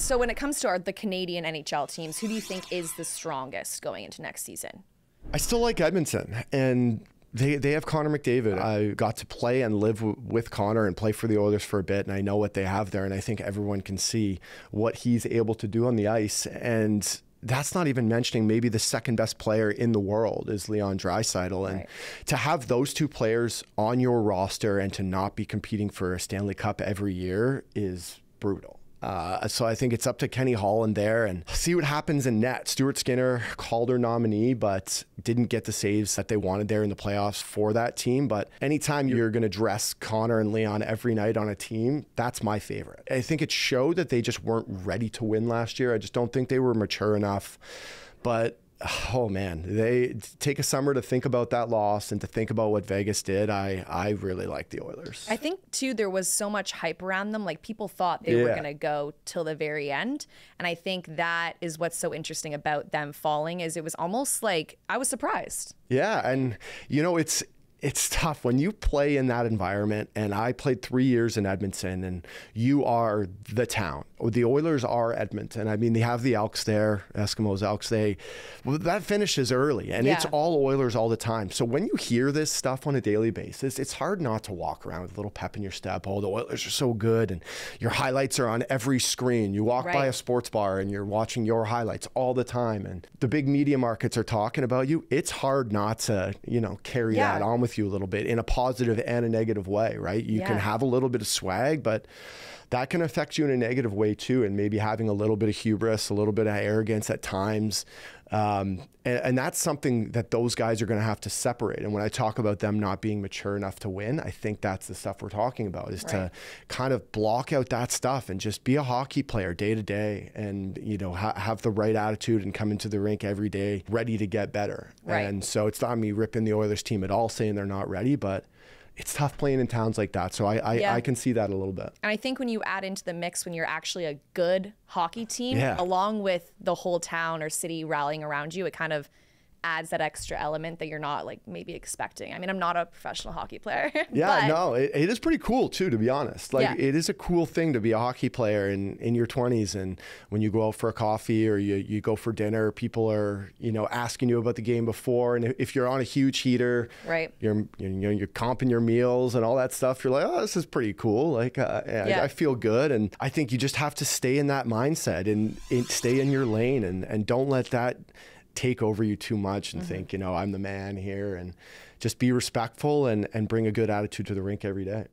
So when it comes to our, the Canadian NHL teams, who do you think is the strongest going into next season? I still like Edmonton, and they they have Connor McDavid. I got to play and live w- with Connor and play for the Oilers for a bit, and I know what they have there, and I think everyone can see what he's able to do on the ice. And that's not even mentioning maybe the second best player in the world is Leon Draisaitl, and Right. to have those two players on your roster and to not be competing for a Stanley Cup every year is brutal. Uh, so I think it's up to Kenny Holland there and see what happens in net. Stuart Skinner, Calder nominee, but didn't get the saves that they wanted there in the playoffs for that team. But anytime you're going to dress Connor and Leon every night on a team, that's my favorite. I think it showed that they just weren't ready to win last year. I just don't think they were mature enough. But oh man, they take a summer to think about that loss and to think about what Vegas did. I I really like the Oilers. I think too there was so much hype around them. Like people thought they were going to go till the very end, and I think that is what's so interesting about them falling. Is it was almost like I was surprised. Yeah, and you know it's it's tough when you play in that environment. And I played three years in Edmonton, and you are the town. The Oilers are Edmonton. I mean, they have the Elks there, Eskimos Elks. They well, that finishes early, and it's all Oilers all the time. So when you hear this stuff on a daily basis, it's hard not to walk around with a little pep in your step. Oh, the Oilers are so good, and your highlights are on every screen. You walk by a sports bar and you're watching your highlights all the time and the big media markets are talking about you it's hard not to you know carry Yeah. that on with you a little bit in a positive and a negative way right? You can have a little bit of swag but that can affect you in a negative way too and maybe having a little bit of hubris a little bit of arrogance at times um, and, and that's something that those guys are going to have to separate and when i talk about them not being mature enough to win i think that's the stuff we're talking about is Right. to kind of block out that stuff and just be a hockey player day to day and you know ha- have the right attitude and come into the rink every day ready to get better Right. and so it's not me ripping the oilers team at all saying they're not ready but it's tough playing in towns like that so i i, Yeah. I can see that a little bit And I think when you add into the mix when you're actually a good hockey team, Yeah. along with the whole town or city rallying around you, it kind of adds that extra element that you're not like maybe expecting. I mean, I'm not a professional hockey player. Yeah, no, it, it is pretty cool too, to be honest. Like Yeah. it is a cool thing to be a hockey player in, in your twenties and when you go out for a coffee or you, you go for dinner, people are, you know, asking you about the game before. And if you're on a huge heater, Right. you're, you know, you're comping your meals and all that stuff. You're like, oh, this is pretty cool. Like, uh, I- Yeah. I, feel good. And I think you just have to stay in that mindset and, and stay in your lane and, and don't let that take over you too much and think, mm-hmm. you know, I'm the man here and just be respectful and, and bring a good attitude to the rink every day.